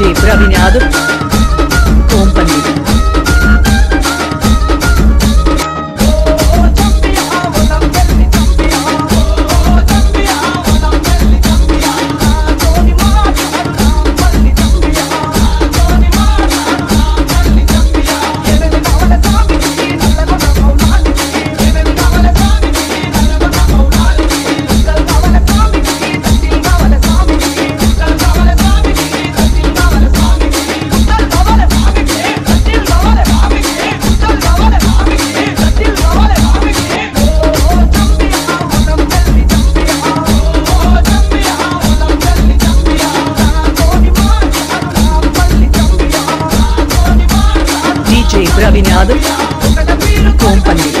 de Bravinhado. ரவிநாதன். கோம்பள்ளி